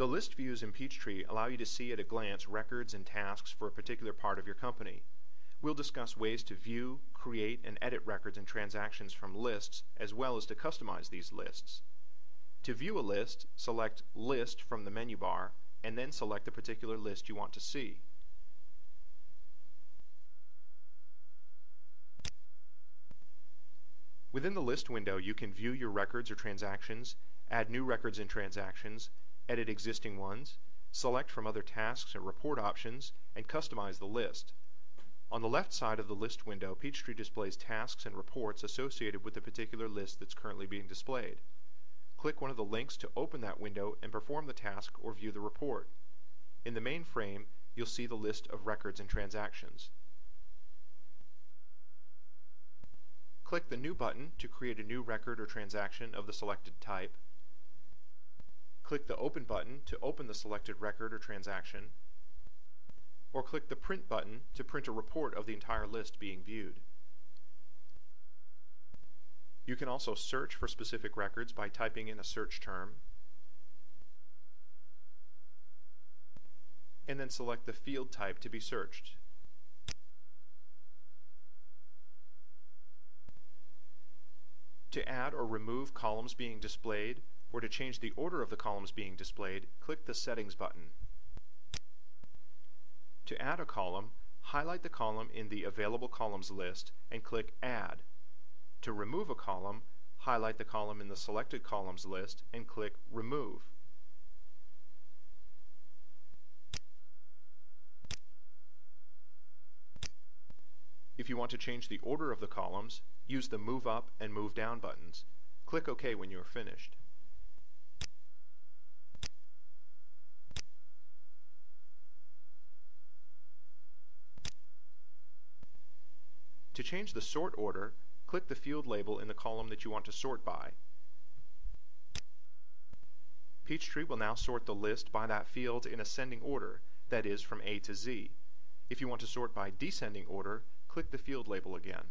The list views in Peachtree allow you to see at a glance records and tasks for a particular part of your company. We'll discuss ways to view, create, and edit records and transactions from lists, as well as to customize these lists. To view a list, select List from the menu bar, and then select the particular list you want to see. Within the list window, you can view your records or transactions, add new records and transactions, edit existing ones, select from other tasks and report options, and customize the list. On the left side of the list window, Peachtree displays tasks and reports associated with the particular list that's currently being displayed. Click one of the links to open that window and perform the task or view the report. In the main frame, you'll see the list of records and transactions. Click the New button to create a new record or transaction of the selected type. Click the Open button to open the selected record or transaction. Or click the Print button to print a report of the entire list being viewed. You can also search for specific records by typing in a search term and then select the field type to be searched. To add or remove columns being displayed, or to change the order of the columns being displayed, click the Settings button. To add a column, highlight the column in the Available Columns list and click Add. To remove a column, highlight the column in the Selected Columns list and click Remove. If you want to change the order of the columns, use the Move Up and Move Down buttons. Click OK when you are finished. To change the sort order, click the field label in the column that you want to sort by. Peachtree will now sort the list by that field in ascending order, that is, from A to Z. If you want to sort by descending order, click the field label again.